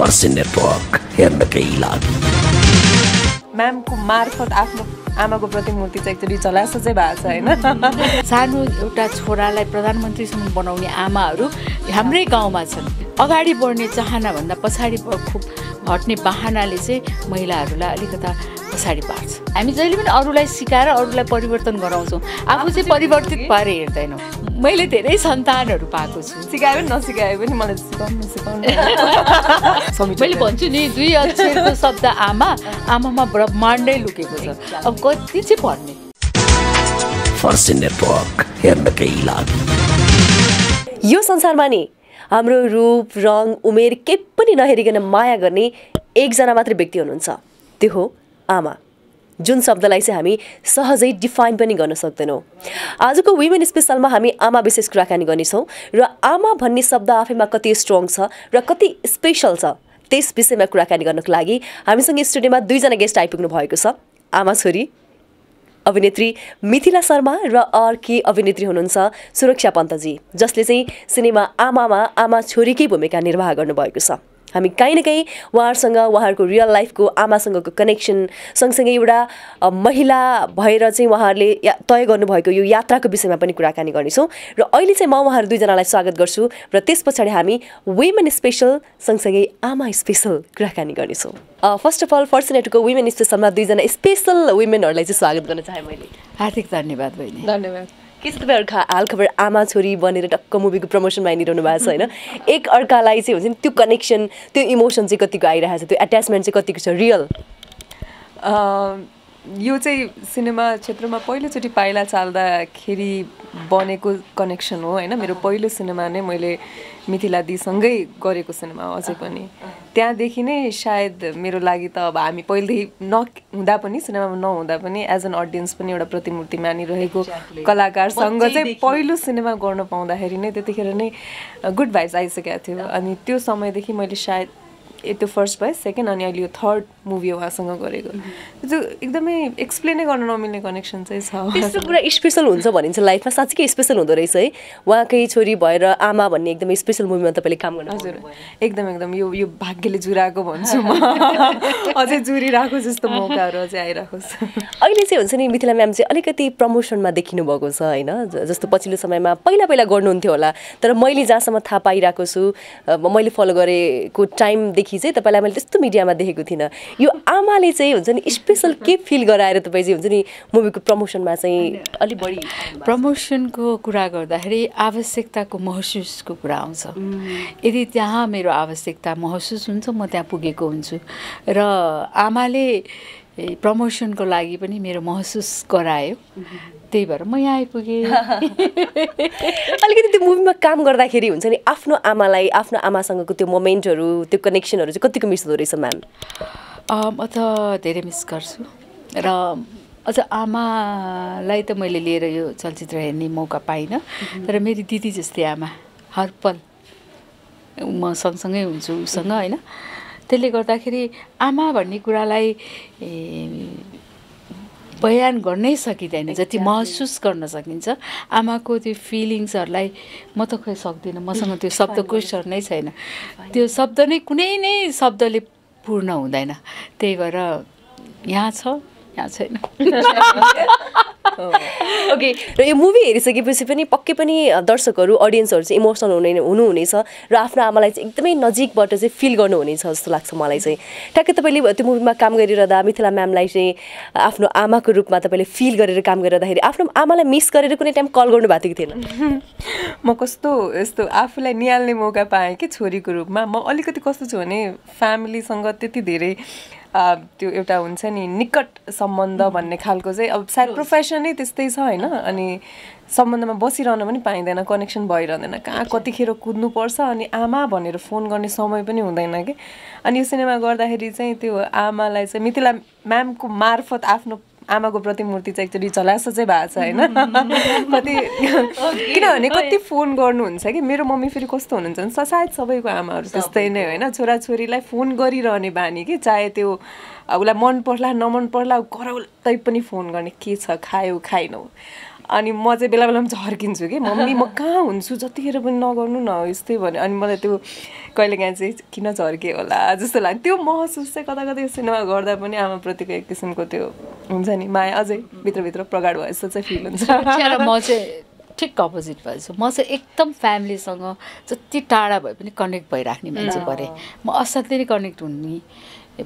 फर्सी नेटवर्क हेर्नकै लागि म्यामको मार्फत आफ्नो आमाको प्रतिमूर्ति चाहिँ एकचोटि चलाएको चाहिँ भएको छ होइन? सानो एउटा छोरालाई प्रधानमन्त्रीसम्म बनाउने आमाहरू हाम्रै गाउँमा छन्। अगाडि बढ्ने चाहनाभन्दा पछाडि खुब हट्ने बाहनाले चाहिँ महिलाहरूलाई अलिकता पछाडि पार्छ। हामी जहिले पनि अरूलाई सिकाएर अरूलाई परिवर्तन गराउँछौँ। आफू चाहिँ परिवर्तित भएर हेर्दैनौँ। मैले धेरै सन्तानहरू पाएको छु। सिकाए पनि नसिकाए पनि मलाई सिकाउनु सिकाउनु। मैले भन्छु नि दुई अक्षरको शब्द आमा आमामा ब्रह्माण्डै लुकेको छ। अब कति चाहिँ भन्ने फर्सी नेटवर्क हेर्नकै लागि। यो संसारमा नि हाम्रो रूप रङ उमेर केही पनि नहेरिकन माया गर्ने एकजना मात्रै व्यक्ति हुनुहुन्छ। त्यो हो आमा। जुन शब्दलाई चाहिँ हामी सहजै डिफाइन पनि गर्न सक्दैनौँ। आजको वुमेन स्पेसलमा हामी आमा विशेष कुराकानी गर्नेछौँ र आमा भन्ने शब्द आफैमा कति स्ट्रङ छ र कति स्पेसल छ त्यस विषयमा कुराकानी गर्नको लागि हामीसँग स्टुडियोमा दुईजना गेस्ट आइपुग्नु भएको छ। आमा छोरी। अभिनेत्री मिथिला शर्मा र अर्की अभिनेत्री हुनुहुन्छ सुरक्षा पन्तजी जसले चाहिँ सिनेमा आमामा आमा छोरीकै भूमिका निर्वाह गर्नुभएको छ। हामी काहीँ न काहीँ उहाँहरूसँग उहाँहरूको रियल लाइफको आमासँगको कनेक्सन सँगसँगै एउटा महिला भएर चाहिँ उहाँहरूले या तय गर्नुभएको यो यात्राको विषयमा पनि कुराकानी गर्नेछौँ। र अहिले चाहिँ म उहाँहरू दुईजनालाई स्वागत गर्छु र त्यस पछाडि हामी वुमेन स्पेसल सँगसँगै आमा स्पेसल कुराकानी गर्नेछौँ। फर्स्ट अफ अल फर्स्ट नेटको वुमेन स्पेसलमा दुईजना स्पेसल वुमेनहरूलाई चाहिँ स्वागत गर्न चाहेँ मैले। हार्दिक धन्यवाद बहिनी। धन्यवाद। के छ तपाईँहरू हाल खबर? आमा छोरी बनेर टक्क मुभीको प्रमोसनमा आइरहनु भएको छ होइन? एक अर्कालाई चाहिँ हुन्छ नि त्यो कनेक्सन त्यो इमोसन चाहिँ कतिको आइरहेको छ त्यो एट्याचमेन्ट चाहिँ कतिको छ? रियल यो चाहिँ सिनेमा क्षेत्रमा पहिलोचोटि पाइला चाल्दाखेरि बनेको कनेक्सन हो होइन? मेरो पहिलो सिनेमा नै मैले मिथिला दिसँगै गरेको सिनेमा हो अझै पनि। त्यहाँदेखि नै सायद मेरो लागि त अब हामी पहिलेदेखि नहुँदा पनि सिनेमामा नहुँदा पनि एज एन अडियन्स पनि एउटा प्रतिमूर्ति मानिरहेको कलाकारसँग चाहिँ पहिलो सिनेमा गर्न पाउँदाखेरि नै त्यतिखेर नै गुड भाइब्स आइसकेको थियो। अनि त्यो समयदेखि मैले सायद त्यो फर्स्ट भयो सेकेन्ड अनि अहिले यो थर्ड मुभी उहाँसँग गरेको। त्यो एकदमै एक्सप्लेनै गर्न नमिल्ने कनेक्सन चाहिँ छ त्यस्तो कुरा स्पेसल हुन्छ भनिन्छ लाइफमा साँच्चीकै स्पेसल हुँदो रहेछ है। उहाँकै छोरी भएर आमा भन्ने एकदमै स्पेसल मुभीमा तपाईँले काम गर्नु हजुर। एकदम एकदम। यो यो भाग्यले जुराएको भन्छु म। अझै जुरिरहेको जस्तो मौकाहरू अझै आइरहेको छ। अहिले चाहिँ हुन्छ नि मिथिला म्याम चाहिँ अलिकति प्रमोसनमा देखिनु भएको छ होइन। जस्तो पछिल्लो समयमा पहिला पहिला गर्नुहुन्थ्यो होला। तर मैले जहाँसम्म थाहा पाइरहेको छु मैले फलो गरेको टाइमदेखि चाहिँ तपाईँलाई मैले त्यस्तो मिडियामा देखेको थिइनँ। यो आमाले चाहिँ हुन्छ नि स्पेसल के फिल गराएर तपाईँ चाहिँ हुन्छ नि मुभीको प्रमोसनमा चाहिँ अलिक बढी प्रमोसनको कुरा गर्दाखेरि आवश्यकताको महसुसको कुरा आउँछ। यदि त्यहाँ मेरो आवश्यकता महसुस हुन्छ म त्यहाँ पुगेको हुन्छु। र आमाले प्रमोसनको लागि पनि मेरो महसुस गरायो। त्यही भएर म यहाँ आइपुगेँ। अलिकति त्यो मुभीमा काम गर्दाखेरि हुन्छ नि आफ्नो आमालाई आफ्नो आमासँगको त्यो मोमेन्टहरू त्यो कनेक्सनहरू चाहिँ कतिको मिस हुँदो रहेछ म्याम? म त धेरै मिस गर्छु। र अझ आमालाई त मैले लिएर यो चलचित्र हेर्ने मौका पाइनँ। तर मेरी दिदी जस्तै आमा हर पल म सँगसँगै हुन्छु उसँग होइन? त्यसले गर्दाखेरि आमा भन्ने कुरालाई बयान गर्नै सकिँदैन जति महसुस गर्न सकिन्छ। आमाको त्यो फिलिङ्सहरूलाई म त खोइ सक्दिनँ मसँग त्यो शब्दकोशहरू नै छैन। त्यो शब्द नै कुनै नै शब्दले पूर्ण हुँदैन। त्यही भएर यहाँ छ। यहाँ छैन ओके र यो मुभी हेरिसकेपछि पनि पक्कै पनि दर्शकहरू अडियन्सहरू चाहिँ इमोसनल हुने हुनुहुनेछ र आफ्नो आमालाई चाहिँ एकदमै नजिकबाट चाहिँ फिल गर्नुहुनेछ जस्तो लाग्छ मलाई चाहिँ। ठ्याक्कै तपाईँले त्यो मुभीमा काम गरिरहँदा मिथिला म्यामलाई चाहिँ आफ्नो आमाको रूपमा तपाईँले फिल गरेर काम गरिरहँदाखेरि आफ्नो आमालाई मिस गरेर कुनै टाइम कल गर्नुभएको थियो कि थिएन? म कस्तो यस्तो आफूलाई निहाल्ने मौका पाएँ कि छोरीको रूपमा? म अलिकति कस्तो छु भने फ्यामिलीसँग त्यति धेरै त्यो एउटा हुन्छ नि निकट सम्बन्ध भन्ने खालको चाहिँ अब सायद प्रोफेसनै त्यस्तै छ होइन? अनि सम्बन्धमा बसिरहन पनि पाइँदैन कनेक्सन भइरहँदैन। कहाँ कतिखेर कुद्नुपर्छ अनि आमा भनेर फोन गर्ने समय पनि हुँदैन कि? अनि यो सिनेमा गर्दाखेरि चाहिँ त्यो आमालाई चाहिँ मिथिला म्यामको मार्फत आफ्नो आमाको प्रतिमूर्ति चाहिँ एकचोटि चलासो चाहिँ भएको छ होइन? कति किनभने कति फोन गर्नुहुन्छ कि? मेरो मम्मी फेरि कस्तो हुनुहुन्छ भने स- सायद सबैको आमाहरू त्यस्तै नै होइन? छोराछोरीलाई फोन गरिरहने बानी कि? चाहे त्यो उसलाई मन पर्ला नमन पर्ला कराउ तै पनि फोन गर्ने के छ? खायो खाएनौ। अनि म चाहिँ बेला बेलामा झर्किन्छु कि। मम्मी म कहाँ हुन्छु? जतिखेर पनि नगर्नु न यस्तै भन्यो अनि मलाई त्यो कहिलेकाहीँ चाहिँ किन झर्केँ होला? जस्तो लाग्यो त्यो महसुस चाहिँ कता कता सिनेमा गर्दा पनि आमाप्रतिको एक किसिमको त्यो हुन्छ नि माया अझै भित्रभित्र प्रगाड भयो जस्तो चाहिँ फिल हुन्छ। म चाहिँ ठिक अपोजिट भएछु म चाहिँ एकदम फ्यामिलीसँग जति टाढा भए पनि कनेक्ट भइराख्ने मान्छे परेँ। म असाध्यै नै कनेक्ट हुने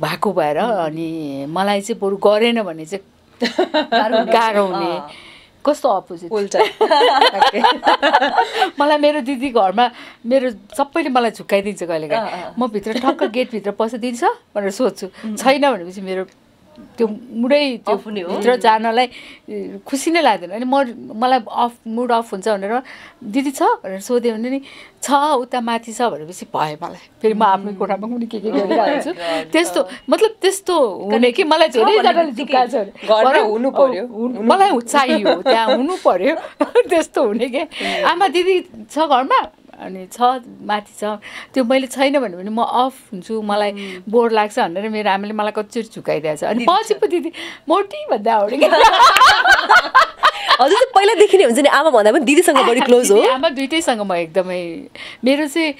भएको भएर अनि मलाई चाहिँ बरु गरेन भने चाहिँ गाह्रो हुने। कस्तो अपोजिट उल्टा। मलाई मेरो दिदी घरमा मेरो सबैले मलाई झुक्काइदिन्छ कहिले काहीँ। म भित्र ठक्क गेटभित्र पस्छ दिदी छ भनेर सोध्छु। छैन भनेपछि मेरो त्यो मुडै त्यो। भित्र जानलाई खुसी नै लाग्दैन। अनि म मलाई अफ मुड अफ हुन्छ भनेर दिदी छ? भनेर सोध्यो भने नि छ उता माथि छ भनेपछि भयो मलाई। फेरि म आफ्नै कोठामा कुनै के के गरिरहेको छु। त्यस्तो मतलब त्यस्तो हुने कि मलाई धेरैजनाले छ हुनु पर्यो। मलाई चाहियो त्यहाँ हुनु पर्यो। त्यस्तो हुने के? आमा दिदी छ घरमा? अनि छ माथि छ। त्यो मैले छैन भने पनि म अफ हुन्छु मलाई बोर लाग्छ भनेर मेरो आमाले मलाई कतिचोटि झुकाइदिएको छ अनि पछि पो दिदी मोटी भन्दा आउने क्या हजुर चाहिँ पहिलादेखि नै हुन्छ नि आमा भन्दा पनि दिदीसँग बढी क्लोज हो। आमा दुइटैसँग म एकदमै मेरो चाहिँ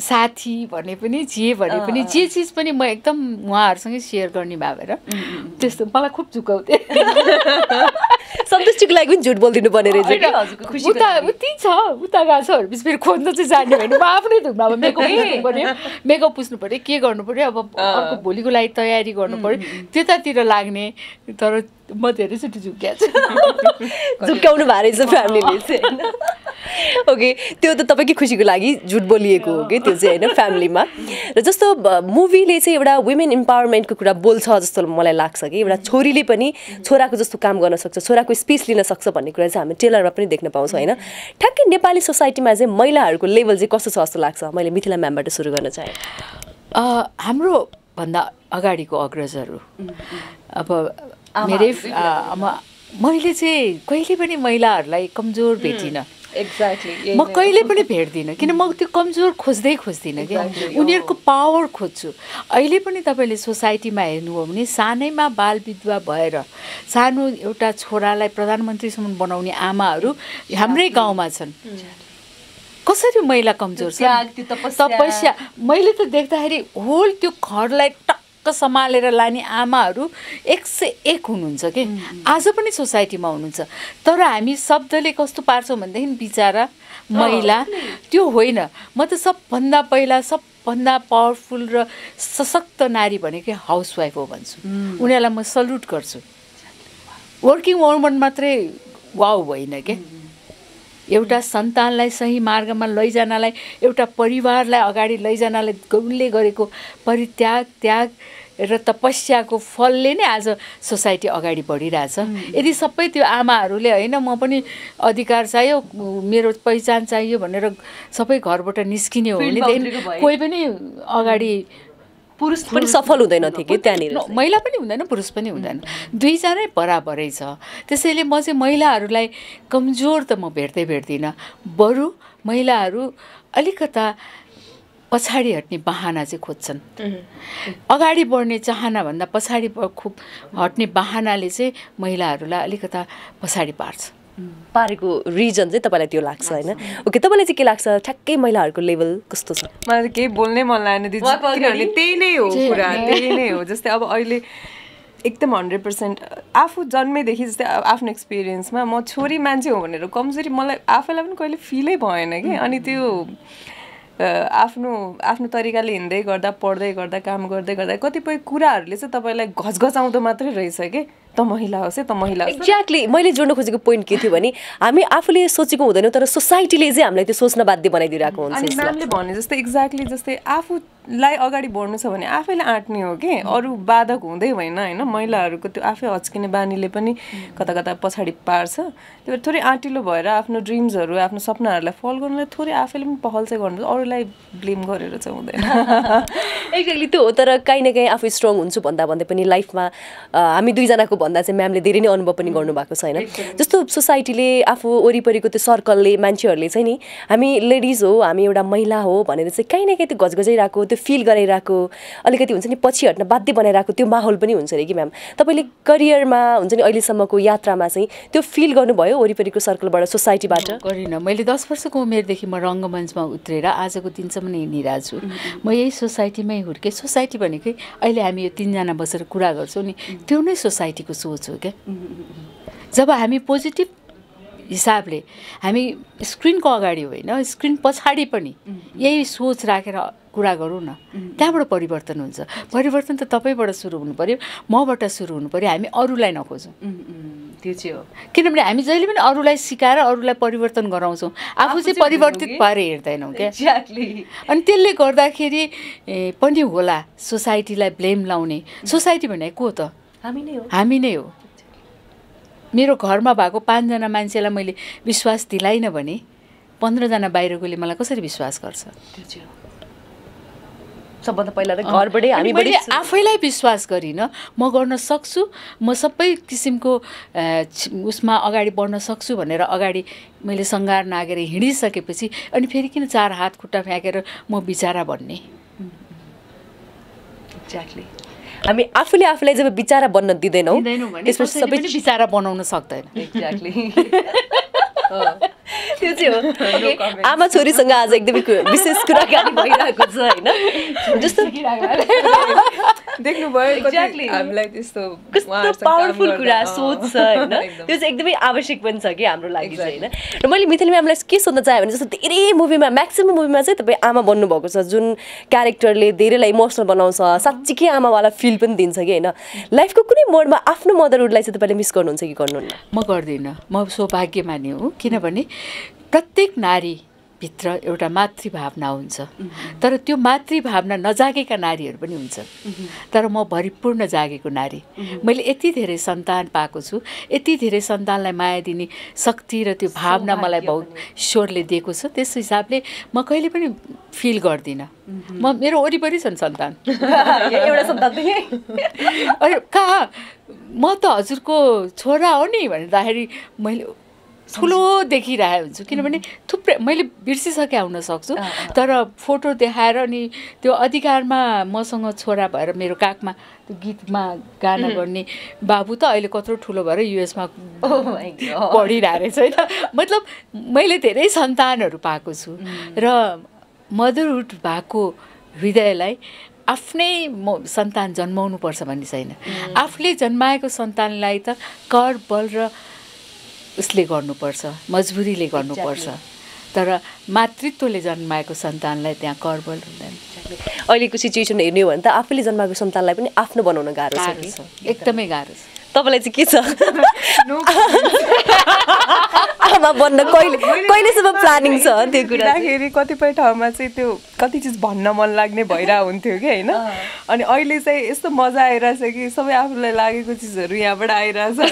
साथी भने पनि जे भने पनि जे चिज पनि म एकदम उहाँहरूसँगै सेयर गर्ने भएर त्यस्तो मलाई खुब झुकाउँथे सन्तुष्टिको लागि पनि झुट बोलिदिनु पर्ने रहेछ उता उति छ उता गएको छ भनेपछि फेरि खोज्न चाहिँ जाने भने म आफ्नै धुनमा अब मेकअप पऱ्यो मेकअप पुस्नु पऱ्यो के गर्नु पऱ्यो अब अर्को भोलिको लागि तयारी गर्नु पऱ्यो त्यतातिर लाग्ने। तर म धेरैचोटि झुक्या छु। झुक्क्याउनु भएको रहेछ फ्यामिलीले चाहिँ होइन? ओके त्यो त तपाईँकै खुसीको लागि झुट बोलिएको हो कि? त्यो चाहिँ होइन फ्यामिलीमा। र जस्तो मुभीले चाहिँ एउटा वुमेन इम्पावरमेन्टको कुरा बोल्छ जस्तो मलाई लाग्छ कि? एउटा छोरीले पनि छोराको जस्तो काम गर्न सक्छ छोराको स्पेस लिन सक्छ भन्ने कुरा चाहिँ हामी टेलरमा पनि देख्न पाउँछौँ होइन? ठ्याक्कै नेपाली सोसाइटीमा चाहिँ महिलाहरूको लेभल चाहिँ कस्तो छ जस्तो लाग्छ? मैले मिथिला म्यामबाट सुरु गर्न चाहेँ। अ, हाम्रो भन्दा अगाडिको अग्रजहरू। अब मेरै मैले चाहिँ कहिले पनि महिलाहरूलाई कमजोर भेटिनँ। एक्ज्याक्टली म कहिले पनि भेट्दिनँ किन म त्यो कमजोर खोज्दै खोज्दिनँ कि उनीहरूको पावर खोज्छु। अहिले पनि तपाईँले सोसाइटीमा हेर्नुभयो भने सानैमा बाल विधवा भएर सानो एउटा छोरालाई प्रधानमन्त्रीसम्म बनाउने आमाहरू हाम्रै गाउँमा छन्। कसरी महिला कमजोर छ तपस्या। मैले त देख्दाखेरि होल त्यो घरलाई टक्क सम्हालेर लाने आमाहरू एक सय एक हुनुहुन्छ कि? आज पनि सोसाइटीमा हुनुहुन्छ। तर हामी शब्दले कस्तो पार्छौँ भनेदेखि बिचरा महिला त्यो होइन। म त सबभन्दा पहिला सबभन्दा पावरफुल र सशक्त नारी भनेकै हाउसवाइफ हो भन्छु। उनीहरूलाई म सल्युट गर्छु। वर्किङ वुमन मात्रै वाउ होइन के? एउटा सन्तानलाई सही मार्गमा लैजानलाई एउटा परिवारलाई अगाडि लैजानलाई उसले गरेको परित्याग त्याग र तपस्याको फलले नै आज सोसाइटी अगाडि बढिरहेछ यदि सबै त्यो आमाहरूले होइन म पनि अधिकार चाहियो मेरो पहिचान चाहियो भनेर सबै घरबाट निस्किने हो भए। कोही पनि अगाडि पुरुष पनि सफल हुँदैन थियो कि त्यहाँनिर महिला पनि हुँदैन पुरुष पनि हुँदैन। दुईजनै बराबरै छ। त्यसैले म चाहिँ महिलाहरूलाई कमजोर त म भेट्दै भेट्दिनँ। बरु महिलाहरू अलिकता पछाडि हट्ने बाहना चाहिँ खोज्छन्। अगाडि बढ्ने चाहनाभन्दा पछाडि खुब हट्ने बाहनाले चाहिँ महिलाहरूलाई अलिकता पछाडि पार्छ। पारेको रिजन चाहिँ तपाईँलाई त्यो लाग्छ होइन? ओके तपाईँलाई चाहिँ के लाग्छ? ठ्याक्कै महिलाहरूको लेभल कस्तो छ? मलाई केही बोल्नै मन लागेन दिदी। किनभने? त्यही नै हो कुरा त्यही नै हो। जस्तै अब अहिले एकदम हन्ड्रेड पर्सेन्ट आफू जन्मेदेखि जस्तै आफ्नो एक्सपिरियन्समा म छोरी मान्छे हो भनेर कमजोरी मलाई आफैलाई पनि कहिले फिलै भएन कि। अनि त्यो आफ्नो आफ्नो तरिकाले हिँड्दै गर्दा पढ्दै गर्दा काम गर्दै गर्दा कतिपय कुराहरूले चाहिँ तपाईँलाई घचघचाउँदो मात्रै रहेछ कि। त महिला होस् है त महिला एक्ज्याक्टली मैले जोड्न खोजेको पोइन्ट के थियो भने हामी आफूले सोचेको हुँदैनौँ तर सोसाइटीले चाहिँ हामीलाई त्यो सोच्न बाध्य बनाइदिइरहेको हुन्छ अनि म्यामले भने जस्तै एक्ज्याक्टली जस्तै आफूलाई अगाडि बढ्नु छ भने आफैले आँट्ने हो कि? अरू बाधक हुँदै होइन होइन? महिलाहरूको त्यो आफै हच्किने बानीले पनि कता कता पछाडि पार्छ। त्यो भएर थोरै आँटिलो भएर आफ्नो ड्रिम्सहरू आफ्नो सपनाहरूलाई फल गर्नुलाई थोरै आफैले पनि पहल चाहिँ गर्नु अरूलाई ब्लेम गरेर चाहिँ हुँदैन। एक्ज्याक्टली त्यो हो तर काहीँ न काहीँ आफू स्ट्रङ हुन्छु भन्दा भन्दै पनि लाइफमा हामी दुईजनाको भन्दा चाहिँ म्यामले धेरै नै अनुभव पनि गर्नुभएको छ होइन? जस्तो सोसाइटीले आफू वरिपरिको त्यो सर्कलले मान्छेहरूले चाहिँ नि हामी लेडिज हो हामी एउटा महिला हो भनेर चाहिँ काहीँ न काहीँ त्यो गजगजाइरहेको त्यो फिल गराइरहेको अलिकति हुन्छ नि पछि हट्न बाध्य बनाइरहेको त्यो माहौल पनि हुन्छ अरे कि म्याम तपाईँले करियरमा हुन्छ नि अहिलेसम्मको यात्रामा चाहिँ त्यो फिल गर्नुभयो वरिपरिको सर्कलबाट सोसाइटीबाट गरिनँ। मैले दस वर्षको उमेरदेखि म रङ्गमञ्चमा उत्रेर आजको दिनसम्म हिँडिरहेको छु। म यही सोसाइटीमै हुर्केँ। सोसाइटी भनेकै अहिले हामी यो तिनजना बसेर कुरा गर्छौँ नि त्यो नै सोसाइटीको सोच हो क्या? जब हामी पोजिटिभ हिसाबले हामी स्क्रिनको अगाडि होइन स्क्रिन पछाडि पनि यही सोच राखेर कुरा गरौँ न त्यहाँबाट परिवर्तन हुन्छ। परिवर्तन त तपाईँबाट सुरु हुनु पऱ्यो मबाट सुरु हुनु पऱ्यो हामी अरूलाई नखोजौँ। त्यो चाहिँ हो। किनभने हामी जहिले पनि अरूलाई सिकाएर अरूलाई परिवर्तन गराउँछौँ आफू चाहिँ परिवर्तित भएर हेर्दैनौँ क्या? एक्ज्याक्टली अनि त्यसले गर्दाखेरि पनि होला सोसाइटीलाई ब्लेम लाउने। सोसाइटी भनेको को त? हामी नै हो। हामी मेरो घरमा भएको पाँचजना मान्छेलाई मैले विश्वास दिलाइनँ भने पन्ध्रजना बाहिरकोले मलाई कसरी विश्वास गर्छ? सबभन्दा पहिला त घरबाटै हामीबाटै मैले आफैलाई विश्वास गरिनँ म गर्न सक्छु म सबै किसिमको उसमा अगाडि बढ्न सक्छु भनेर अगाडि मैले सङ्घार नागेर हिँडिसकेपछि अनि फेरि किन चार हात खुट्टा फ्याँकेर म बिचारा भन्ने एक्ज्याक्टली हामी आफूले आफूलाई जब विचारा बन्न दिँदैनौ त्यसपछि सबै बिचारा बनाउन सक्दैन। एक्ज्याक्टली त्यो चाहिँ हो आमा छोरीसँग आज एकदमै विशेष कुराकानी भइरहेको छ होइन? जस्तो. हामीलाई त्यस्तो कस्तो पावरफुल कुरा सोच छ होइन? एकदम। त्यो चाहिँ एकदमै आवश्यक पनि छ कि हाम्रो लागि चाहिँ होइन? र मैले मिथिला म्यामलाई के सोध्न चाहेँ भने जस्तो धेरै मुभीमा म्याक्सिमम् मुभीमा चाहिँ तपाईँ आमा बन्नुभएको छ जुन क्यारेक्टरले धेरैलाई इमोसनल बनाउँछ साँच्चीकै आमावाला फिल पनि दिन्छ कि होइन? लाइफको कुनै मोडमा आफ्नो मदरहुडलाई चाहिँ तपाईँले मिस गर्नुहुन्छ कि गर्नुहुन्न? म गर्दिनँ। म सौभाग्यमानी हो किनभने प्रत्येक नारीभित्र एउटा मातृभावना हुन्छ। तर त्यो मातृभावना नजागेका नारीहरू पनि हुन्छन् तर म भरिपूर्ण जागेको नारी। मैले यति धेरै सन्तान पाएको छु यति धेरै सन्तानलाई माया दिने शक्ति र त्यो भावना मलाई बहुत ईश्वरले दिएको छ। त्यस हिसाबले म कहिले पनि फिल गर्दिनँ। म मेरो वरिपरि छन् सन्तान। एउटा सन्तान कहाँ? म त हजुरको छोरा हो नि भन्दाखेरि मैले ठुलो देखिरहेको हुन्छु किनभने थुप्रै मैले बिर्सिसके हुन सक्छु। तर फोटो देखाएर अनि त्यो अधिकारमा मसँग छोरा भएर मेरो काखमा त्यो गीतमा गाना गर्ने बाबु त अहिले कत्रो ठुलो भएर युएसमा पढिरहेको रहेछ होइन मतलब मैले धेरै सन्तानहरू पाएको छु। र मदरहुड भएको हृदयलाई आफ्नै म सन्तान जन्माउनुपर्छ भन्ने छैन। आफूले जन्माएको सन्तानलाई त कर बल र उसले गर्नुपर्छ मजबुरीले गर्नुपर्छ। तर मातृत्वले जन्माएको सन्तानलाई त्यहाँ कर बल हुँदैन अहिलेको सिचुएसन हेर्ने हो भने त आफूले जन्माएको सन्तानलाई पनि आफ्नो बनाउन गाह्रो छ। एकदमै गाह्रो छ। तपाईँलाई चाहिँ के छ? आमा बन्न कहिले कहिलेसम्म प्लानिङ छ त्यो कुरा चाहिँ? दिँदाखेरि कतिपय ठाउँमा चाहिँ त्यो कति चिज भन्न मन लाग्ने भइरहेको हुन्थ्यो कि होइन? अनि अहिले चाहिँ यस्तो मजा आइरहेछ कि सबै आफूलाई लागेको चिजहरू यहाँबाट आइरहेछ।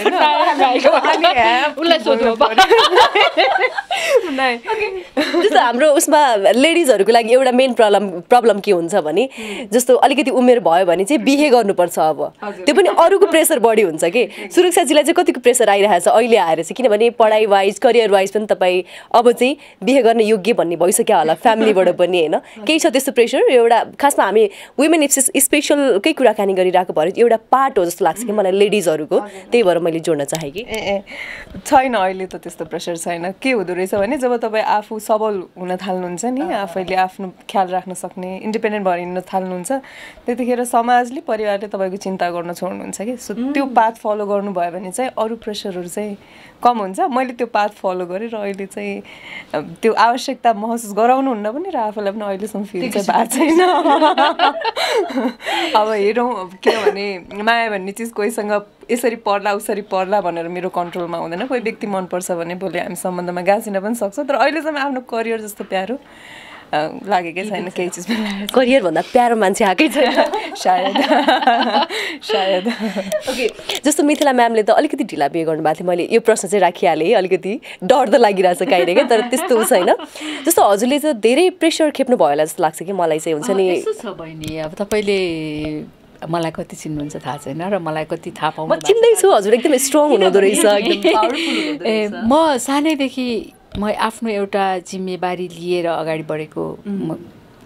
जस्तो हाम्रो उसमा लेडिजहरूको लागि एउटा मेन प्रब्लम प्रब्लम के हुन्छ भने जस्तो अलिकति उमेर भयो भने चाहिँ बिहे गर्नुपर्छ अब। त्यो पनि अरूको प्रेसर बढी हुन्छ कि सुरक्षाजीलाई चाहिँ कतिको प्रेसर आइरहेको छ अहिले आएर चाहिँ? किनभने पढाइ वाइज करियर वाइज पनि तपाईँ अब चाहिँ बिहे गर्ने योग्य भन्ने भइसक्यो होला फ्यामिलीबाट पनि होइन? केही छ त्यस्तो प्रेसर एउटा खासमा हामी वुमेन स्पेसलकै कुराकानी गरिरहेको भएर एउटा पार्ट हो जस्तो लाग्छ कि मलाई लेडिजहरूको त्यही भएर मैले जोड्न चाहेँ कि। ए छैन अहिले त त्यस्तो प्रेसर छैन। के हुँदो रहेछ भने जब तपाईँ आफू सबल हुन थाल्नुहुन्छ नि आफैले आफ्नो ख्याल राख्न सक्ने इन्डिपेन्डेन्ट भएर हिँड्न थाल्नुहुन्छ त्यतिखेर समाजले परिवारले तपाईँको चिन्ता गर्न छोड्नुहुन्छ कि? सो त्यो पाथ फलो गर्नुभयो भने चाहिँ अरू प्रेसरहरू चाहिँ कम हुन्छ। मैले त्यो पाथ फलो गरेँ र अहिले चाहिँ त्यो आवश्यकता महसुस गराउनुहुन्न पनि र आफूलाई पनि अहिलेसम्म फिल चाहिँ भएको छैन। अब हेरौँ किनभने माया भन्ने चिज कोहीसँग यसरी पर्ला उसरी पर्ला भनेर मेरो कन्ट्रोलमा हुँदैन। कोही व्यक्ति मनपर्छ भने भोलि हामी सम्बन्धमा गाँसिन पनि सक्छौँ। तर अहिलेसम्म आफ्नो करियर जस्तो प्यारो लागेकै छैन केही चिजमा लागेको करियरभन्दा प्यारो मान्छे आएकै छैन। सायद। सायद। ओके जस्तो मिथिला म्यामले त अलिकति ढिला बिहे गर्नुभएको थियो मैले यो प्रश्न चाहिँ राखिहालेँ है अलिकति डर त लागिरहेछ काहीँ क्या तर त्यस्तो छैन। जस्तो हजुरले चाहिँ धेरै प्रेसर खेप्नु भयो होला जस्तो लाग्छ कि मलाई चाहिँ हुन्छ नि। छ बहिनी अब तपाईँले मलाई कति चिन्नुहुन्छ थाहा छैन र मलाई कति थाहा पाउनु म भएको छ। चिन्दैछु हजुर एकदमै स्ट्रङ हुनुहुँदो रहेछ। ए। म सानैदेखि म आफ्नो एउटा जिम्मेवारी लिएर अगाडि बढेको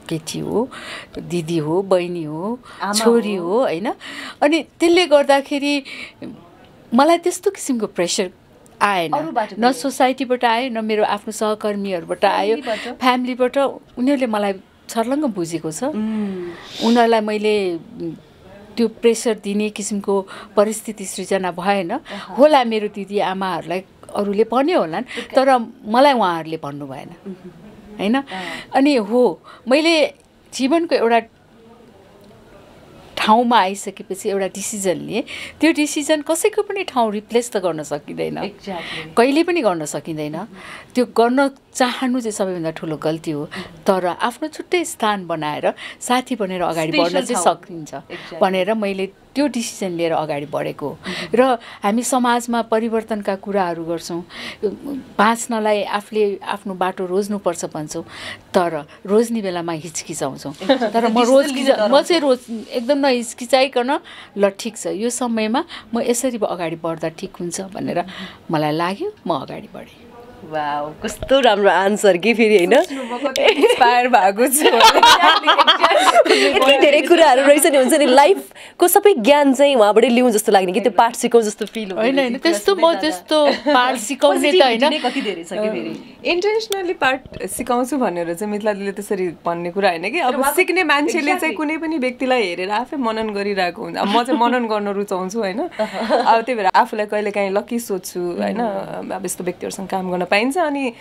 केटी हो दिदी हो बहिनी हो छोरी हो होइन? अनि त्यसले गर्दाखेरि मलाई त्यस्तो किसिमको प्रेसर आएन। न सोसाइटीबाट आयो न मेरो आफ्नो सहकर्मीहरूबाट आयो। फ्यामिलीबाट? उनीहरूले मलाई छर्लङ्ग बुझेको छ। उनीहरूलाई मैले त्यो प्रेसर दिने किसिमको परिस्थिति सृजना भएन। होला मेरो दिदी आमाहरूलाई अरूले भन्यो होलान् तर मलाई उहाँहरूले भन्नु भएन। होइन? अनि हो मैले जीवनको एउटा ठाउँमा आइसकेपछि एउटा डिसिजन लिएँ त्यो डिसिजन कसैको पनि ठाउँ रिप्लेस त गर्न सकिँदैन। कहिले पनि गर्न सकिँदैन। त्यो गर्न चाहनु चाहिँ सबैभन्दा ठुलो गल्ती हो। तर आफ्नो छुट्टै स्थान बनाएर साथी बनेर अगाडि बढ्न चाहिँ सकिन्छ। भनेर मैले त्यो डिसिजन लिएर अगाडि बढेको हो। र हामी समाजमा परिवर्तनका कुराहरू गर्छौँ। बाँच्नलाई आफूले आफ्नो बाटो रोज्नुपर्छ भन्छौँ। तर रोज्ने बेलामा हिचकिचाउँछौँ। तर म रोज म चाहिँ रोज एकदम नहिचकिचाइकन ल ठिक छ यो समयमा म यसरी अगाडि बढ्दा ठिक हुन्छ भनेर मलाई लाग्यो म अगाडि बढेँ। वाउ कस्तो राम्रो आन्सर कि फेरि होइन? इन्सपायर भएको छु। यति धेरै कुराहरू रहेछ नि हुन्छ नि लाइफको सबै ज्ञान चाहिँ उहाँबाटै लिउँ जस्तो लाग्ने कि त्यो पाठ सिकाउँ जस्तो फिल होइन होइन त्यस्तो म त्यस्तो पाठ सिकाउने त होइन। कति धेरै छ कि फेरि? इन्टेन्सनली पार्ट सिकाउँछु भनेर चाहिँ मिथिला दिदीले त्यसरी भन्ने कुरा होइन कि? अब सिक्ने मान्छेले चाहिँ कुनै पनि व्यक्तिलाई हेरेर आफै मनन गरिरहेको हुन्छ। अब म चाहिँ मनन गर्न रुचाउँछु होइन? अब त्यही भएर आफूलाई कहिले काहीँ लकी सोध्छु होइन? अब यस्तो व्यक्तिहरूसँग काम गर्न पाइन्छ अनि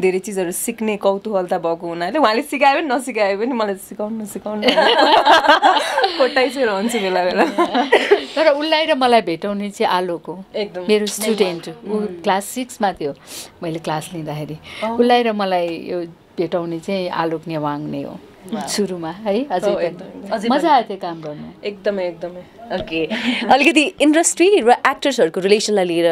धेरै चिजहरू सिक्ने कौतूहलता भएको हुनाले उहाँले सिकायो पनि नसिकायो पनि मलाई सिकाउनु नसिकाउनु कोटाइ चाहिँ रहन्छु बेला बेला। तर उसलाई र मलाई भेटाउने चाहिँ आलोक हो एकदम। मेरो स्टुडेन्ट। ऊ क्लास सिक्समा थियो मैले क्लास लिँदाखेरि। उसलाई र मलाई यो भेटाउने चाहिँ आलोक नेवाङ नै हो। सुरुमा है? अझै हो, पनि। एकदम। मजा आयो त्यो काम गर्नु। एकदमै एकदमै। ओके अलिकति इन्डस्ट्री र एक्टर्सहरूको रिलेसनलाई लिएर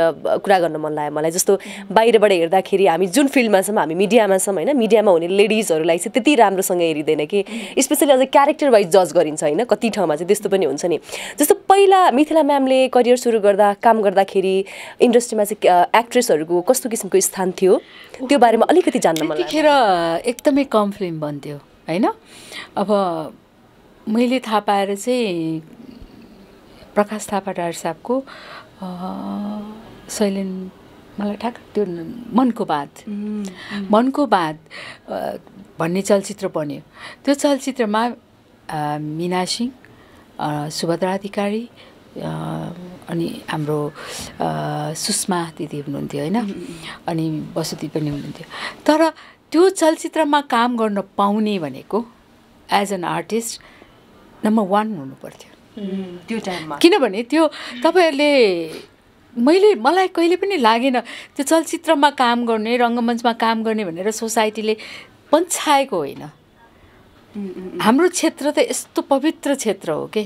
कुरा गर्न मन लाग्यो मलाई। जस्तो बाहिरबाट हेर्दाखेरि हामी जुन फिल्डमा छौँ हामी मिडियामा छौँ होइन? मिडियामा हुने लेडिजहरूलाई चाहिँ त्यति राम्रोसँग हेरिँदैन कि। स्पेसली अझ क्यारेक्टर वाइज जज गरिन्छ होइन? कति ठाउँमा चाहिँ त्यस्तो पनि हुन्छ नि। जस्तो पहिला मिथिला म्यामले करियर सुरु गर्दा काम गर्दाखेरि इन्डस्ट्रीमा चाहिँ एक्ट्रेसहरूको कस्तो किसिमको स्थान थियो? त्यो बारेमा अलिकति जान्न मन लाग्यो। त्यतिखेर एकदमै कम फिल्म बन्थ्यो। होइन? अब मैले थाहा पाएर चाहिँ प्रकाश थापा डाक्टर साहबको अ, शैलेन मलाई ठ्याक्क त्यो मनको बात। मनको बात भन्ने चलचित्र बन्यो। त्यो चलचित्रमा मिना सिंह सुभद्रा अधिकारी अनि हाम्रो सुषमा दिदी हुनुहुन्थ्यो होइन? अनि वसुदी पनि हुनुहुन्थ्यो। तर त्यो चलचित्रमा काम गर्न पाउने भनेको as an artist number one हुनु पर्थ्यो त्यो टाइममा। किनभने त्यो तपाईँहरूले मैले मलाई कहिले पनि लागेन त्यो चलचित्रमा काम गर्ने रङ्गमञ्चमा काम गर्ने भनेर सोसाइटीले पन्छाएको होइन। हाम्रो क्षेत्र त यस्तो पवित्र क्षेत्र हो के?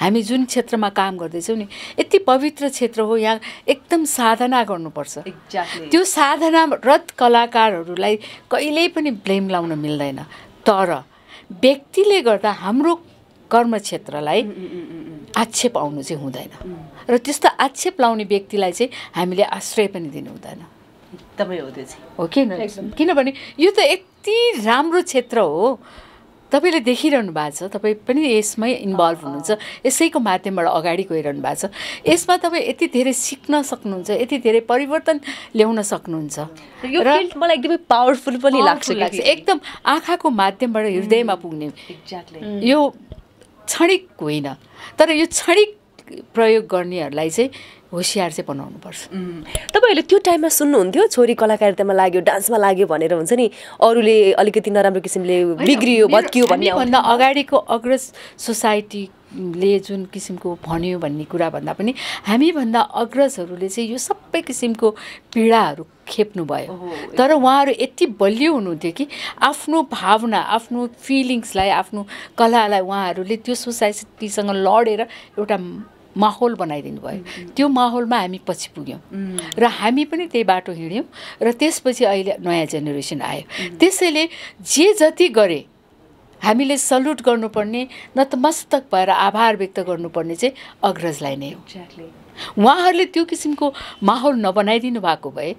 हामी जुन क्षेत्रमा काम गर्दैछौँ नि यति पवित्र क्षेत्र हो यहाँ एकदम साधना गर्नुपर्छ। एक्ज्याक्टली त्यो साधनारत कलाकारहरूलाई कहिल्यै पनि ब्लेम लाउन मिल्दैन। तर व्यक्तिले गर्दा हाम्रो कर्मक्षेत्रलाई आक्षेप आउनु चाहिँ हुँदैन। र त्यस्तो आक्षेप लाउने व्यक्तिलाई चाहिँ हामीले आश्रय पनि दिनु हुँदैन। एकदमै हो त्यो चाहिँ हो किन किनभने यो त यति राम्रो क्षेत्र हो। तपाईँले देखिरहनु भएको छ तपाईँ पनि यसमै इन्भल्भ हुनुहुन्छ यसैको माध्यमबाट अगाडि गइरहनु भएको छ। यसमा तपाईँ यति धेरै सिक्न सक्नुहुन्छ यति धेरै परिवर्तन ल्याउन सक्नुहुन्छ। यो फिल्ड मलाई एकदमै पावरफुल पनि लाग्छ लाग्छ। एकदम आँखाको माध्यमबाट हृदयमा पुग्ने। एक्ज्याक्टली यो क्षणिक होइन तर यो क्षणिक प्रयोग गर्नेहरूलाई चाहिँ होसियार चाहिँ बनाउनुपर्छ तपाईँहरूले त्यो टाइममा सुन्नुहुन्थ्यो छोरी कलाकारितामा लाग्यो डान्समा लाग्यो भनेर हुन्छ नि अरूले अलिकति नराम्रो किसिमले बिग्रियो भत्कियो भन्ने। भन्दा अगाडिको अग्रज सोसाइटीले जुन किसिमको भन्यो भन्ने कुरा भन्दा पनि हामीभन्दा अग्रजहरूले चाहिँ यो सबै किसिमको पीडाहरू खेप्नुभयो। तर उहाँहरू यति बलियो हुनुहुन्थ्यो कि आफ्नो भावना आफ्नो फिलिङ्सलाई आफ्नो कलालाई उहाँहरूले त्यो सोसाइटीसँग लडेर एउटा माहौल बनाइदिनु भयो। त्यो माहौलमा हामी पछि पुग्यौँ। र हामी पनि त्यही बाटो हिँड्यौँ र त्यसपछि अहिले नयाँ जेनेरेसन आयो। त्यसैले जे जति गरे हामीले सल्युट गर्नुपर्ने नतमस्तक भएर आभार व्यक्त गर्नुपर्ने चाहिँ अग्रजलाई नै हो। उहाँहरूले त्यो किसिमको माहौल नबनाइदिनु भएको भए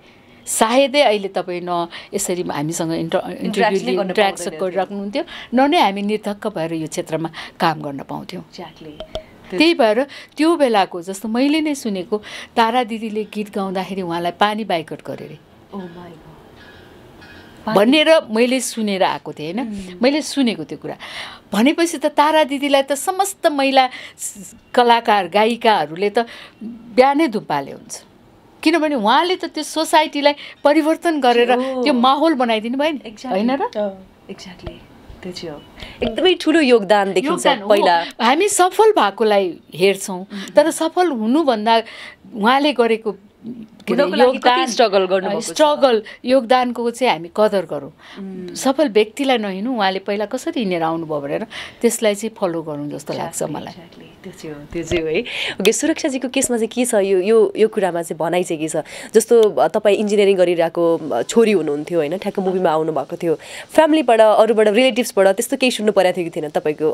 सायदै अहिले तपाईँ न यसरी हामीसँग इन्टर इन्टरभ्यू नै गर्न इन्ट्रेक्स पाउँदैन गरिराख्नुहुन्थ्यो न नै हामी निर्धक्क भएर यो क्षेत्रमा काम गर्न पाउँथ्यौँ। त्यही भएर त्यो बेलाको जस्तो मैले नै सुनेको तारा दिदीले गीत गाउँदाखेरि उहाँलाई पानी बाइकट गरे अरे ओ माई भनेर मैले सुनेर आएको थिएँ होइन? मैले सुनेको त्यो कुरा। भनेपछि त तारा दिदीलाई त समस्त महिला कलाकार गायिकाहरूले त बिहानै धुपाले हुन्छ। किनभने उहाँले त त्यो सोसाइटीलाई परिवर्तन गरेर त्यो माहौल बनाइदिनु भयो नि होइन र? एक्ज्याक्टली एकदमै ठुलो योगदान देखिन्छ। पहिला। हामी सफल भएकोलाई हेर्छौँ। तर सफल हुनुभन्दा उहाँले गरेको गर्नुभएको छ। स्ट्रगल योगदानको चाहिँ हामी कदर गरौँ। सफल व्यक्तिलाई नहिँड्नु उहाँले पहिला कसरी हिँडेर आउनुभयो भनेर त्यसलाई चाहिँ फलो गरौँ जस्तो लाग्छ मलाई. त्यो चाहिँ हो त्यो चाहिँ हो है। ओके सुरक्षाजीको केसमा चाहिँ के छ? यो यो यो कुरामा चाहिँ भनाइ चाहिँ के छ? जस्तो तपाईँ इन्जिनियरिङ गरिरहेको छोरी हुनुहुन्थ्यो होइन? ठ्याक्क मुभीमा आउनुभएको थियो। फ्यामिलीबाट अरूबाट रिलेटिभ्सबाट त्यस्तो केही सुन्नु परेको थियो कि थिएन तपाईँको?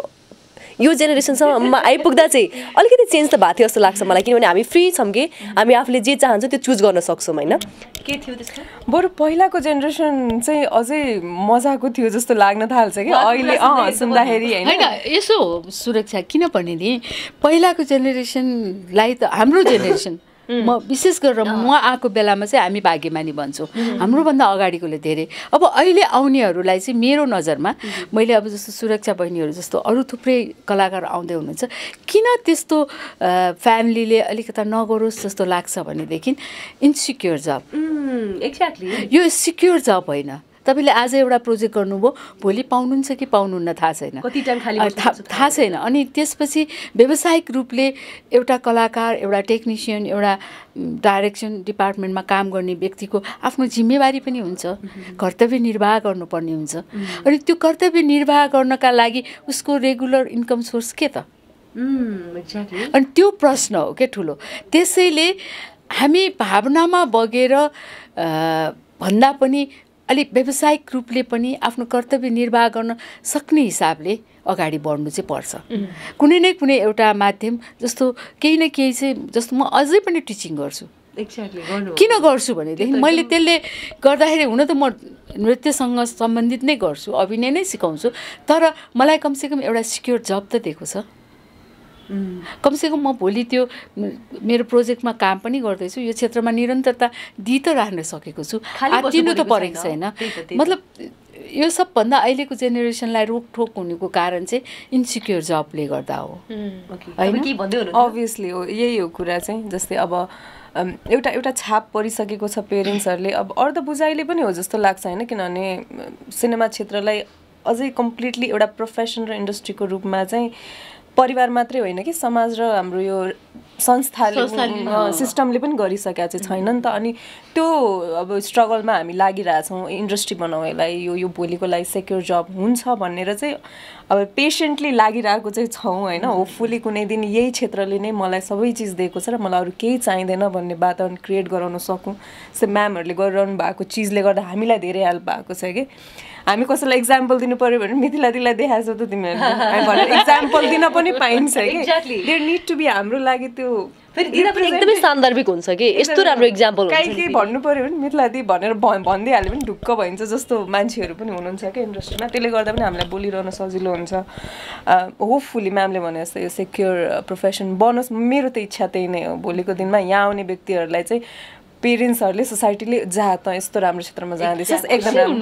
यो जेनेरेसनसम्म आइपुग्दा चाहिँ अलिकति चेन्ज त भएको थियो जस्तो लाग्छ मलाई किनभने हामी फ्री छौँ कि हामी आफूले जे चाहन्छौँ त्यो चुज गर्न सक्छौँ होइन? के थियो त्यस्तो? बरु पहिलाको जेनेरेसन चाहिँ अझै मजाको थियो जस्तो लाग्न थाल्छ कि अहिले अँ सुन्दाखेरि होइन। यसो हो सुरक्षा। किन भने नि पहिलाको जेनेरेसनलाई त हाम्रो जेनेरेसन म विशेष गरेर म आएको बेलामा चाहिँ हामी भाग्यमानी भन्छौँ। हाम्रोभन्दा अगाडिकोले धेरै। अब अहिले आउनेहरूलाई चाहिँ मेरो नजरमा मैले अब जस्तो सुरक्षा बहिनीहरू जस्तो अरू थुप्रै कलाकार आउँदै हुनुहुन्छ किन त्यस्तो फ्यामिलीले अलिकता नगरोस् जस्तो लाग्छ भनेदेखि इन्सिक्योर जब एक्ज्याक्टली यो सिक्योर जब होइन। तपाईँले आज एउटा प्रोजेक्ट गर्नुभयो भोलि पाउनुहुन्छ कि पाउनुहुन्न थाहा छैन। कति टाइम खाली थाहा छैन। अनि त्यसपछि व्यावसायिक रूपले एउटा कलाकार एउटा टेक्निसियन एउटा डाइरेक्सन डिपार्टमेन्टमा काम गर्ने व्यक्तिको आफ्नो जिम्मेवारी पनि हुन्छ। कर्तव्य निर्वाह गर्नुपर्ने हुन्छ। अनि त्यो कर्तव्य निर्वाह गर्नका लागि उसको रेगुलर इन्कम सोर्स के त? अनि त्यो प्रश्न हो क्या ठुलो? त्यसैले हामी भावनामा बगेर भन्दा पनि अलिक व्यावसायिक रूपले पनि आफ्नो कर्तव्य निर्वाह गर्न सक्ने हिसाबले अगाडि बढ्नु चाहिँ पर्छ। कुनै न कुनै एउटा माध्यम जस्तो केही न केही चाहिँ जस्तो म अझै पनि टिचिङ गर्छु। किन गर्छु भनेदेखि मैले त्यसले गर्दाखेरि हुन त म नृत्यसँग सम्बन्धित नै गर्छु अभिनय नै सिकाउँछु तर मलाई कमसेकम एउटा सिक्योर जब त दिएको छ। कमसेकम म भोलि त्यो मेरो प्रोजेक्टमा काम पनि गर्दैछु। यो क्षेत्रमा निरन्तरता दिइ त राख्न सकेको छु। आत्तिनु त परेको छैन। मतलब यो सबभन्दा अहिलेको जेनेरेसनलाई रोकठोक हुनुको कारण चाहिँ इन्सिक्योर जबले गर्दा हो। अभियसली हो। यही हो कुरा चाहिँ जस्तै अब एउटा एउटा छाप परिसकेको छ पेरेन्ट्सहरूले। अब अर्ध बुझाइले पनि हो जस्तो लाग्छ होइन? किनभने सिनेमा क्षेत्रलाई अझै कम्प्लिटली एउटा प्रोफेसन र इन्डस्ट्रीको रूपमा चाहिँ परिवार मात्रै होइन कि समाज र हाम्रो यो संस्थाले सिस्टमले पनि गरिसकेको चाहिँ छैन नि त। अनि त्यो अब स्ट्रगलमा हामी लागिरहेछौँ इन्डस्ट्री बनाऊ यसलाई यो यो भोलिको लागि सेक्योर जब हुन्छ भनेर चाहिँ अब पेसेन्टली लागिरहेको चाहिँ छौँ होइन। होपफुली कुनै दिन यही क्षेत्रले नै मलाई सबै चिज दिएको छ र मलाई अरू केही चाहिँदैन भन्ने वातावरण क्रिएट गराउन सकौँ। जस्तै म्यामहरूले गरिरहनु भएको चिजले गर्दा हामीलाई धेरै हेल्प भएको छ कि। हामी कसैलाई इक्जाम्पल दिनु पऱ्यो भने मिथिला दिदीलाई देखाएको छौ त तिमीहरूले। भनेर इक्जाम्पल दिन पनि पाइन्छ कि. देयर निड टु बी हाम्रो लागि त्यो फेरि दिँदा पनि एकदमै सान्दर्भिक हुन्छ कि? यस्तो राम्रो इक्जाम्पल काहीँ केही। भन्नु पऱ्यो भने मिथिला दिदी भनेर भन्- भनिदिइहाल्यो भने ढुक्क भइन्छ जस्तो मान्छेहरू पनि हुनुहुन्छ क्या इन्डस्ट्रीमा त्यसले गर्दा पनि हामीलाई बोलिरहन सजिलो हुन्छ। होपफुली म्यामले भने जस्तो यो सेक्योर प्रोफेसन बनोस्। मेरो त इच्छा त्यही नै हो। भोलिको दिनमा यहाँ आउने व्यक्तिहरूलाई चाहिँ पेरेन्ट्सहरूले सोसाइटीले जा त यस्तो राम्रो क्षेत्रमा जाँदैछस् एकदम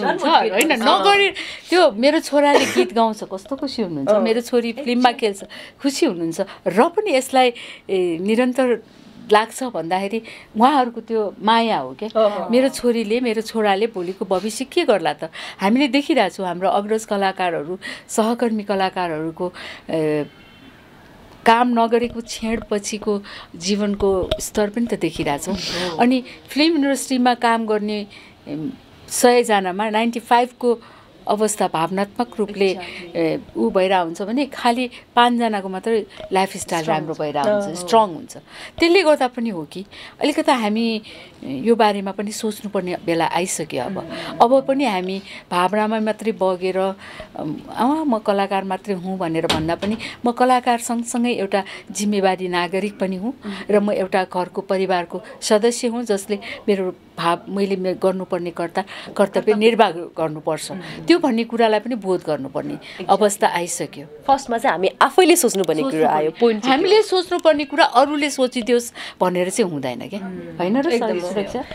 होइन? नगरी त्यो मेरो छोराले गीत गाउँछ कस्तो खुसी हुनुहुन्छ। मेरो छोरी फिल्ममा खेल्छ खुसी हुनुहुन्छ। र पनि यसलाई निरन्तर लाग्छ भन्दाखेरि उहाँहरूको त्यो माया हो क्या। मेरो छोरीले मेरो छोराले भोलिको भविष्य के गर्ला त? हामीले देखिरहेछौँ हाम्रो अग्रज कलाकारहरू सहकर्मी कलाकारहरूको काम नगरेको छेडपछिको जीवनको स्तर पनि त देखिरहेछौँ। अनि फिल्म इन्डस्ट्रीमा काम गर्ने सयजनामा नाइन्टी फाइभको अवस्था भावनात्मक रूपले ऊ भइरहेको हुन्छ भने खालि पाँचजनाको मात्रै लाइफस्टाइल राम्रो भइरहेको हुन्छ स्ट्रङ हुन्छ। त्यसले गर्दा पनि हो कि अलिकता हामी यो बारेमा पनि सोच्नुपर्ने बेला आइसक्यो अब। अब पनि हामी भावनामा मात्रै बगेर अँ म कलाकार मात्रै हुँ भनेर भन्दा पनि म कलाकार सँगसँगै एउटा जिम्मेवारी नागरिक पनि हुँ र म एउटा घरको परिवारको सदस्य हुँ जसले मेरो भाव मैले मे- गर्नुपर्ने कर्ता कर्तव्य निर्वाह गर्नुपर्छ। त्यो भन्ने कुरालाई पनि बोध गर्नुपर्ने अवस्था आइसक्यो। फर्स्टमा चाहिँ हामी आफैले सोच्नुपर्ने कुरा आयो पोइन्ट हामीले सोच्नुपर्ने कुरा अरूले सोचिदियोस् भनेर चाहिँ हुँदैन क्या। होइन र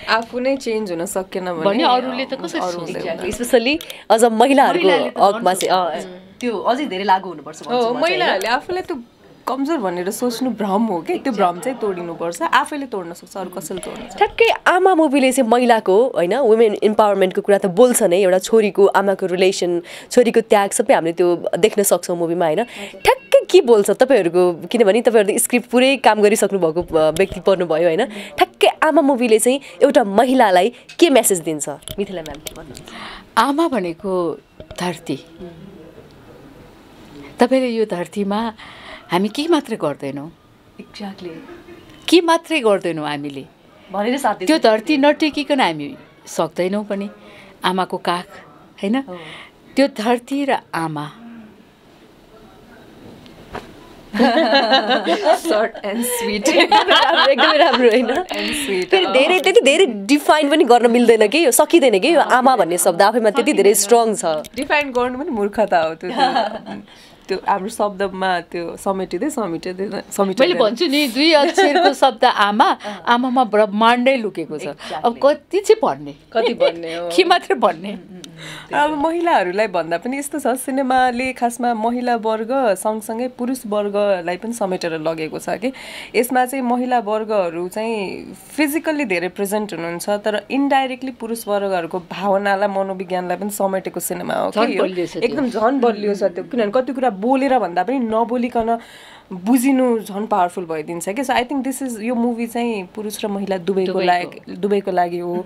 आफू नै चेन्ज हुन सकेन भने अरूले त कसरी? स्पेसल्ली अझ महिलाहरूको हकमा चाहिँ अँ, त्यो अझै धेरै लागु हुनुपर्छ? महिलाहरूले आफूलाई त्यो कमजोर भनेर सोच्नु भ्रम हो कि त्यो भ्रम चाहिँ तोडिनुपर्छ। आफैले तोड्न सक्छ अरू कसैले तोड्न सक्छ। ठ्याक्कै आमा मुभीले चाहिँ महिलाको होइन वुमेन इम्पावरमेन्टको कुरा त बोल्छ नै। एउटा छोरीको आमाको रिलेसन छोरीको त्याग सबै हामीले त्यो देख्न सक्छौँ मुभीमा होइन। ठ्याक्कै के बोल्छ तपाईँहरूको? किनभने तपाईँहरू स्क्रिप्ट पुरै काम गरिसक्नु भएको व्यक्ति पर्नुभयो होइन। ठ्याक्कै आमा मुभीले चाहिँ एउटा महिलालाई के मेसेज दिन्छ? मिथिला म्याम आमा भनेको धरती। तपाईँले यो धरतीमा हामी के मात्रै गर्दैनौँ। एक्ज्याक्टली के मात्रै गर्दैनौँ हामीले। भनेर साथ त्यो धरती नटेकिकन हामी सक्दैनौँ पनि। आमाको काख होइन? त्यो धरती र आमा। सर्ट एन्ड स्विट एकदमै राम्रो होइन? Sweet. फेरि धेरै त्यति धेरै डिफाइन पनि गर्न मिल्दैन कि? यो सकिँदैन कि? यो आमा भन्ने शब्द आफैमा त्यति धेरै स्ट्रङ छ। डिफाइन गर्नु पनि मूर्खता हो त्यो त्यो- हाम्रो शब्दमा त्यो समेटिँदै समेटिँदै मैले समेटिँदै भन्छु नि दुई अक्षरको शब्द आमा आमामा ब्रह्माण्डै लुकेको छ। अब कति चाहिँ भन्ने? कति भन्ने हो? के मात्रै भन्ने? अब महिलाहरूलाई भन्दा पनि यस्तो छ सिनेमाले खासमा महिला वर्ग सँगसँगै पुरुष वर्गलाई पनि समेटेर लगेको छ कि। यसमा चाहिँ महिला वर्गहरू चाहिँ फिजिकल्ली धेरै प्रेजेन्ट हुनुहुन्छ तर इन्डाइरेक्टली पुरुष वर्गहरूको भावनालाई मनोविज्ञानलाई पनि समेटेको सिनेमा हो कि। एकदम झन् बलियो छ त्यो। किनभने कति कुरा बोलेर भन्दा पनि नबोलिकन बुझिनु झन् पावरफुल भइदिन्छ कि so I think this is यो मुभी चाहिँ पुरुष र महिला दुवैको लागि दुवैको लागि हो।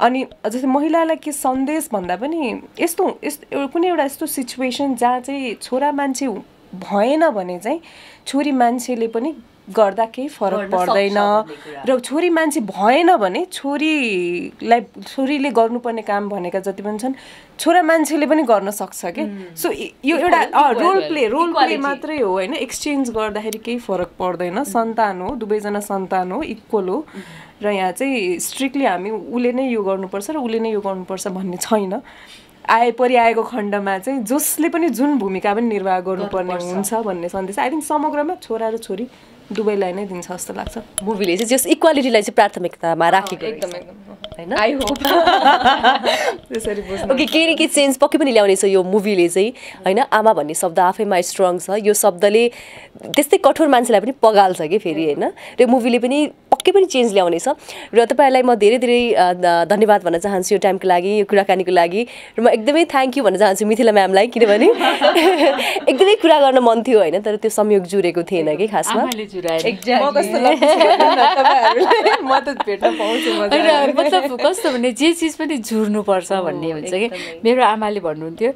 अनि जस्तै महिलालाई के सन्देश भन्दा पनि यस्तो यस्तो कुनै एउटा यस्तो सिचुएसन जहाँ चाहिँ छोरा मान्छे भएन भने चाहिँ छोरी मान्छेले पनि गर्दा केही फरक पर्दैन। र छोरी मान्छे भएन भने छोरीलाई छोरीले गर्नुपर्ने काम भनेका जति पनि छन् छोरा मान्छेले पनि गर्न सक्छ कि? सो यो एउटा रोल प्ले रोल प्ले मात्रै हो होइन। एक्सचेन्ज गर्दाखेरि केही फरक पर्दैन। सन्तान हो दुवैजना सन्तान हो इक्वल हो। र यहाँ चाहिँ स्ट्रिक्टली हामी उसले नै यो गर्नुपर्छ र उसले नै यो गर्नुपर्छ भन्ने छैन। आए परिआएको खण्डमा चाहिँ जसले पनि जुन भूमिका पनि निर्वाह गर्नुपर्ने हुन्छ भन्ने सन्देश। आई थिङ्क समग्रमा छोरा र छोरी दुवैलाई नै दिन्छ जस्तो लाग्छ मुभीले चाहिँ जस इक्वालिटीलाई चाहिँ प्राथमिकतामा राखेको एकदम। एकदम होइन? आई होप त्यसरी बुझ्नु ओके केही न केही चेन्ज पक्कै पनि ल्याउनेछ यो मुभीले चाहिँ होइन? आमा भन्ने शब्द आफैमा स्ट्रङ छ। यो शब्दले त्यस्तै कठोर मान्छेलाई पनि पगाल्छ कि फेरि होइन? र मुभीले पनि पक्कै पनि चेन्ज ल्याउनेछ र तपाईँहरूलाई म धेरै धेरै धन्यवाद भन्न चाहन्छु यो टाइमको लागि यो कुराकानीको लागि। र म एकदमै थ्याङ्क यू भन्न चाहन्छु मिथिला म्यामलाई किनभने एकदमै कुरा गर्न मन थियो होइन? तर त्यो संयोग जुरेको थिएन कि खासमा। आमाले म कस्तो भने जे चिज पनि जुर्नुपर्छ भन्ने हुन्छ कि? मेरो आमाले भन्नुहुन्थ्यो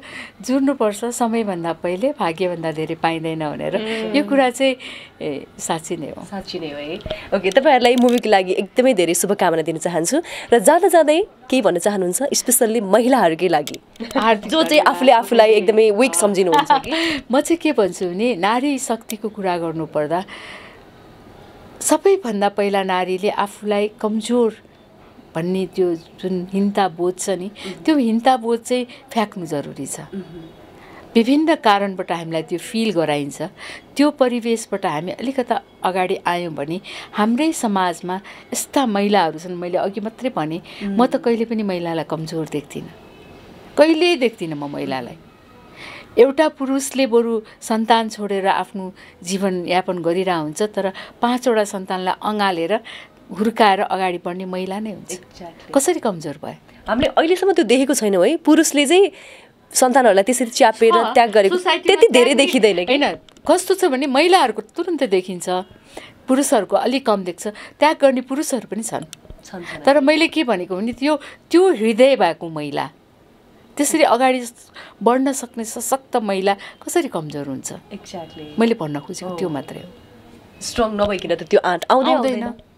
जुर्नुपर्छ समयभन्दा पहिले भाग्यभन्दा धेरै पाइँदैन भनेर। यो कुरा चाहिँ ए, साँच्ची नै हो। साँच्ची नै हो है। ओके तपाईँहरूलाई मुभीको लागि एकदमै धेरै शुभकामना दिन चाहन्छु र जाँदा जाँदै केही भन्न चाहनुहुन्छ स्पेसल्ली महिलाहरूकै लागि? जो चाहिँ आफूले आफूलाई एकदमै विक सम्झिनुहुन्छ म चाहिँ के भन्छु भने नारी शक्तिको कुरा गर्नुपर्दा सबैभन्दा पहिला नारीले आफूलाई कमजोर भन्ने त्यो जुन हिन्ता बोध छ नि त्यो हिन्ता बोध चाहिँ फ्याँक्नु जरुरी छ। विभिन्न कारणबाट हामीलाई त्यो फिल गराइन्छ। त्यो परिवेशबाट हामी अलिकता अगाडि आयौँ भने हाम्रै समाजमा यस्ता महिलाहरू छन् मैले अघि मात्रै भने म त कहिले पनि महिलालाई कमजोर देख्दिनँ। कहिल्यै देख्दिनँ म महिलालाई। एउटा पुरुषले बरु सन्तान छोडेर आफ्नो जीवनयापन गरिरहेको हुन्छ तर पाँचवटा सन्तानलाई अँगालेर हुर्काएर अगाडि बढ्ने महिला नै हुन्छ। कसरी कमजोर भयो? हामीले अहिलेसम्म त्यो देखेको छैनौँ है। पुरुषले चाहिँ सन्तानहरूलाई त्यसरी च्यापेर त्याग गरेको त्यति धेरै देखिँदैन होइन कस्तो छ भने महिलाहरूको तुरन्तै देखिन्छ। पुरुषहरूको अलिक कम देख्छ। त्याग गर्ने पुरुषहरू पनि छन्। तर मैले के भनेको भने त्यो त्यो हृदय भएको महिला त्यसरी अगाडि बढ्न सक्ने सशक्त महिला कसरी कमजोर हुन्छ? एक्ज्याक्टली मैले भन्न खोजेको त्यो मात्रै हो। स्ट्रङ नभइकन त त्यो आँट आउँदै आउँदैन। आउँदैन।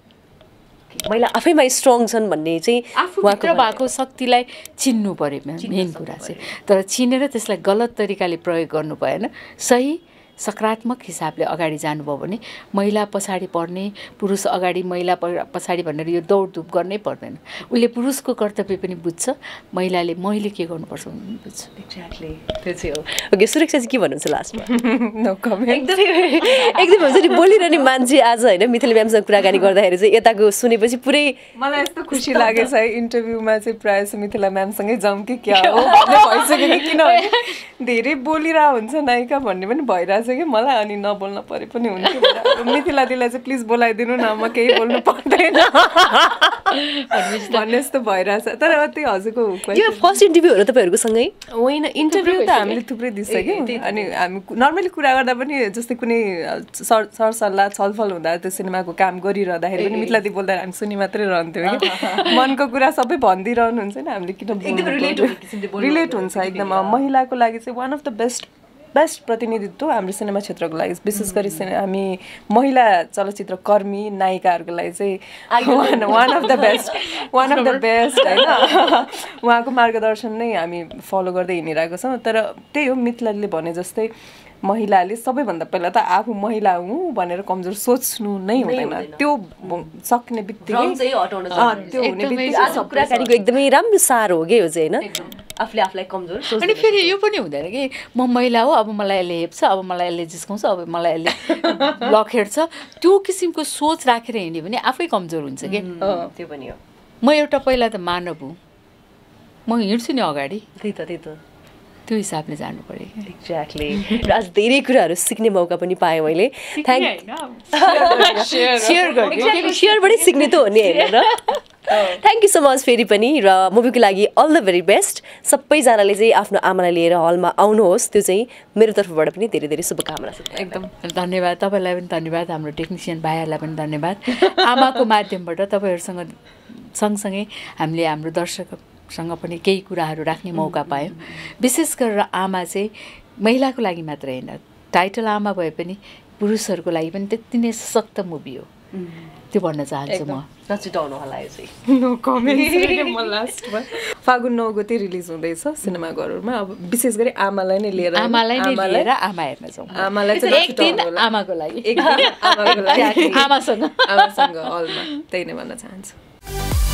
महिला आफैमा स्ट्रङ छन् भन्ने चाहिँ आफूभित्र भएको शक्तिलाई चिन्नु पऱ्यो मेन कुरा चाहिँ। तर चिनेर त्यसलाई गलत तरिकाले प्रयोग गर्नु भएन। सही सकारात्मक हिसाबले अगाडि जानुभयो भने महिला पछाडि पर्ने पुरुष अगाडि महिला प- पछाडि भनेर यो दौडधुप गर्नै पर्दैन। उसले पुरुषको कर्तव्य पनि बुझ्छ महिलाले मैले के गर्नुपर्छ भन्ने पनि बुझ्छ। एक्ज्याक्टली त्यो चाहिँ हो। ओके सुरक्षा चाहिँ के भन्नुहुन्छ लास्टमा नो कमेन्ट एकदमै एकदमै हुन्छ नि बोलिरहने मान्छे आज होइन मिथिला म्यामसँग कुराकानी गर्दाखेरि चाहिँ यताको सुनेपछि पुरै मलाई यस्तो खुसी लागेछ है इन्टरभ्यूमा चाहिँ प्रायः जस्तो मिथिला म्यामसँगै जाउँ कि क्या हो? भइसक्यो किनभने धेरै बोलिरहेको हुन्छ नायिका भन्ने पनि भइरहेछ। कि मलाई अनि नबोल्न परे पनि हुन्थ्यो मिथिला दिदीलाई चाहिँ प्लिज बोलाइदिनु न म केही बोल्नु पर्दैन। भन्ने जस्तो भइरहेछ। तर त्यो हजुरको यो फर्स्ट इन्टरभ्यूहरू तपाईँहरूको सँगै होइन इन्टरभ्यू त हामीले थुप्रै दिइसक्यौँ अनि हामी नर्मली कुरा गर्दा पनि जस्तै कुनै सर सरसल्लाह छलफल हुँदा त्यो सिनेमाको काम गरिरहँदाखेरि पनि मिथलादी बोल्दा हामी सुनि मात्रै रहन्थ्यौँ कि। मनको कुरा सबै भनिदिइरहनुहुन्छ नि हामीले किन रिलेट हुन्छ एकदम। महिलाको लागि चाहिँ one of the best best प्रतिनिधित्व हाम्रो सिनेमा क्षेत्रको लागि। विशेष गरी हामी महिला चलचित्र कर्मी नायिकाहरूको लागि चाहिँ one one of the best one of the best होइन? उहाँको मार्गदर्शन नै हामी फलो गर्दै हिँडिरहेको छौँ। तर त्यही हो मिथलाले भने जस्तै महिलाले सबैभन्दा पहिला त आफू महिला हुँ भनेर कमजोर सोच्नु नै हुँदैन। त्यो सक्ने बित्तिकै एकदमै राम्रो सार हो कि यो चाहिँ होइन? आफूले आफूलाई कमजोर अनि फेरि यो पनि हुँदैन कि म महिला हो अब मलाई यसले हेप्छ अब मलाई यसले जिस्काउँछ अब मलाई यसले लखेड्छ त्यो किसिमको सोच राखेर हिँड्यो भने आफै कमजोर हुन्छ कि त्यो पनि हो। म एउटा पहिला त मानव हुँ। म हिँड्छु नि अगाडि। त्यही त त्यही त। त्यो हिसाबले जानु पऱ्यो एक्ज्याक्टली र आज धेरै कुराहरू सिक्ने मौका पनि पाएँ मैले। थ्याङ्क सेयर गर्ने। सेयरबाटै सिक्ने त हो नि होइन? र थ्याङ्क यू सो मच फेरि पनि र मुभीको लागि अल द भेरी बेस्ट सबैजनाले चाहिँ आफ्नो आमालाई लिएर हलमा आउनुहोस्। त्यो चाहिँ मेरो तर्फबाट पनि धेरै धेरै शुभकामना छ। एकदम धन्यवाद। तपाईँलाई पनि धन्यवाद। हाम्रो टेक्निसियन भाइहरूलाई पनि धन्यवाद। आमाको माध्यमबाट तपाईँहरूसँग सँगसँगै हामीले हाम्रो दर्शकसँग पनि केही कुराहरू राख्ने मौका पायौँ। विशेष गरेर आमा चाहिँ महिलाको लागि मात्र होइन। टाइटल आमा भए पनि पुरुषहरूको लागि पनि त्यति नै सशक्त मुभी हो। त्यो भन्न चाहन्छु म। नछुटाउनु होला यो चाहिँ। नो कमेन्ट म लास्टमा फागुन नौ गते रिलिज हुँदैछ सिनेमाघरहरूमा अब विशेष गरी आमालाई नै लिएर आमालाई नै लिएर आमा हेर्न जाउँ। आमालाई चाहिँ एक दिन नछुटाउनु होला। आमाको लागि। एक दिन आमाको लागि। आमासँग। आमासँग हलमा। त्यही नै भन्न चाहन्छु।